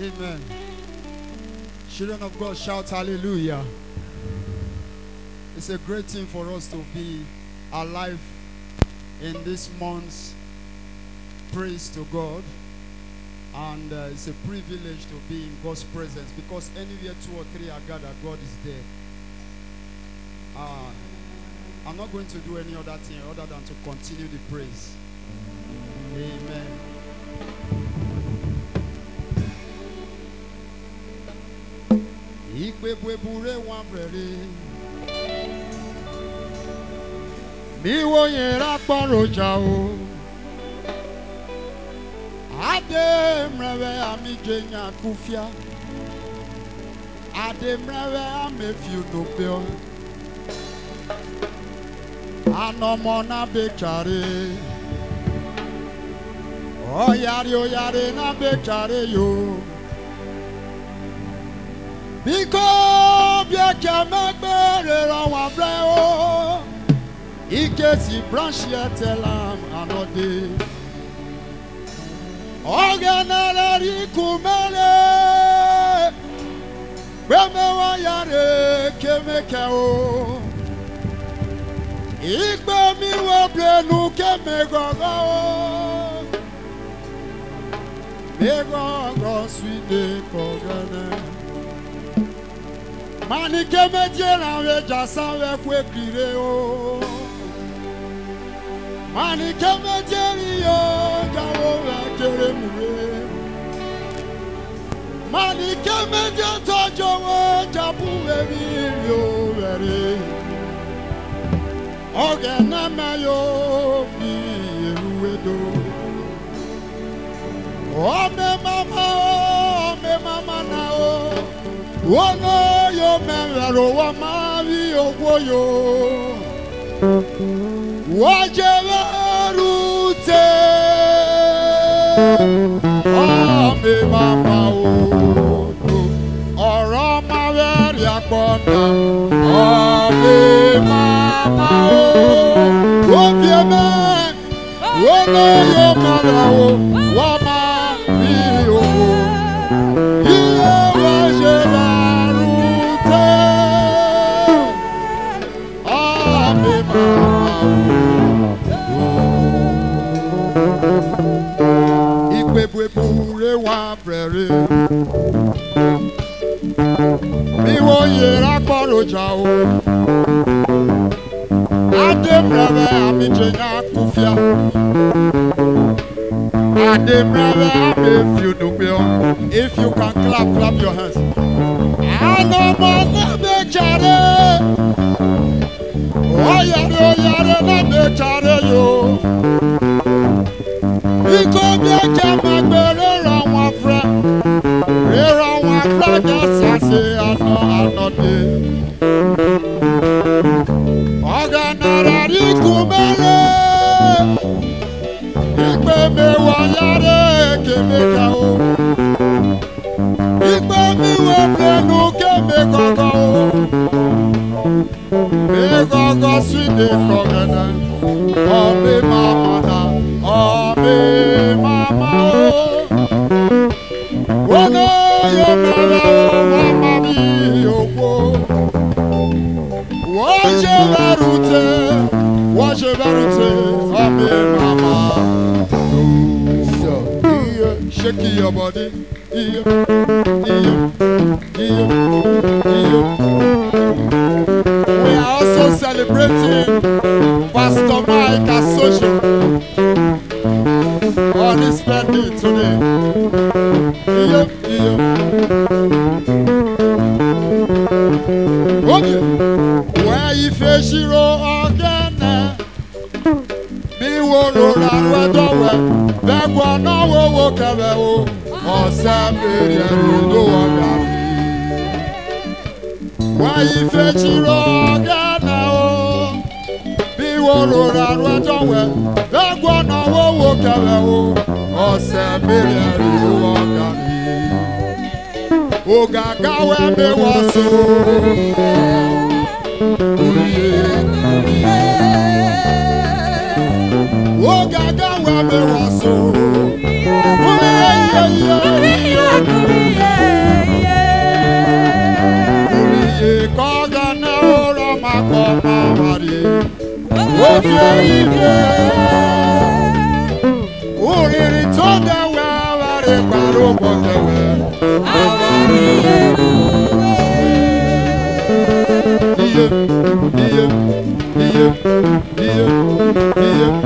Amen. Children of God, shout hallelujah. It's a great thing for us to be alive in this month. Praise to God. And uh, it's a privilege to be in God's presence because anywhere two or three are gathered, God is there. Uh, I'm not going to do any other thing other than to continue the praise. Amen. ikpe bụebure nwa mrere n'iwe onye akpọrọ ụja o ade mrewe amije nya kụfịa ade mrewe amefiu n'opeo anọmọ na bechare ọyari oyari na bechare yoo biko bịa ka megbere rọwabra o ike si branchi etela m anọdị ọ ga-anararị ikumere gbemewa ya rekemeke o igbe mi webrenu kemegọgọ o megọgọ swide kọgana manike mediera we jasa we kwe pire o manike medieri o gawo we kere mure Mani media tojo we jabu we biri o were oge na mayo bi eruwedo ome mama o ome mama na o wono meraro wa mavi ogwoyo wajelarute ame mama odo ọ̀rọ̀ mawẹri akpọna ame mama odo obi ebe wọnà yóò mọra o. ọlụja o adịmrebe amịjenya kụfịa adịmrebe ama efiu n'ugbe if you can clap clap your hands anọmọnamechare oyare oyare namechare yo Querem comer shaking your body. Iyo, iyo, iyo, iyo. We are also celebrating Pastor Mike Asosio on his birthday today. Iyo, iyo. Okay. Where if you Ugwa na wowo kebe o Ose mbiri erudo ọgari Wáyé fẹ́tìrọ̀ gánà o Bí wòrò rárú ẹjọ́ wẹ̀ Lẹ́gbọ́ na wowo kebe o Ose mbiri erudo ọgari Ògàgáwẹ́ mi wọ́n sùn. ofe ike oriri tó dẹwẹ awari gbàrú kò dẹwẹ awari yẹ iye iye iye iye iye.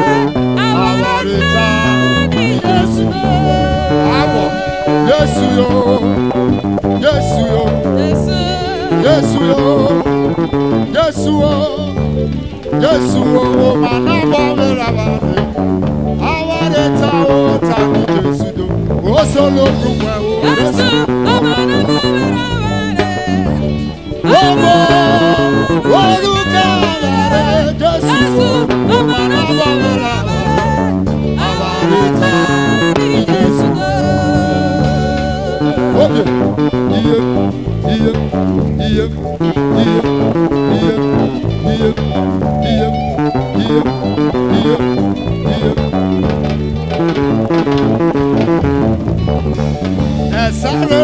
Yesu yo Yesu yo Yesu yo Yesu yo Yesu yo mana bo mera ba aware ta o ta ni Jesu do o so lo ku wa o Yesu o mana bo mera ba o bo o ẹ̀sáré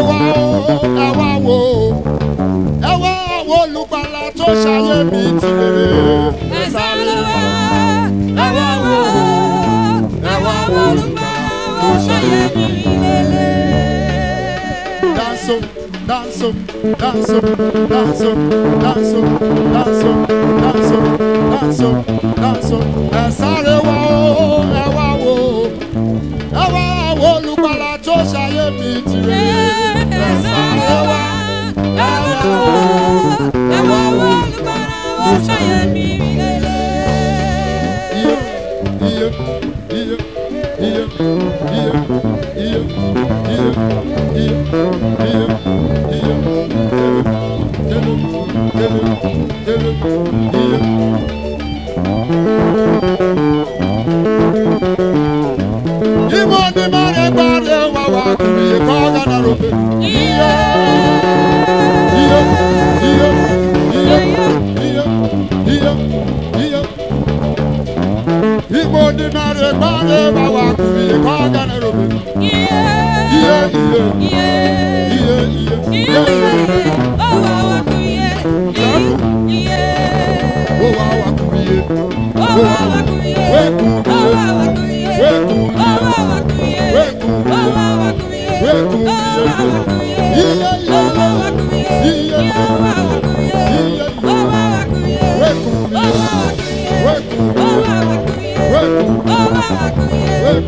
wa ó àwa wo ẹ wá àwọn olùgbàlà tó ṣayé mi ti rere. ẹ̀sáré wa àwa wo dançam, dançam, dançam, dançam, dançam, dançam, dançam, dançam. Essa lewa o, ewa o, ewa o olùgbàlà tó ṣayé mi tìrẹ. Essa lewa, ewa o, ewa o olùgbàlà tó ṣayé mi tìrẹ. Iye, iye, iye, iye, iye. Igbo dị narị gbara ịgbawa Oh, I'm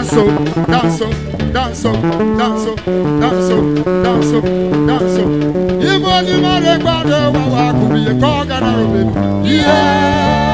danso, danso, danso, danso, danso, danso, danso. Ibo ni mare gbade wa wa kubi ye koga na robe. Yeah.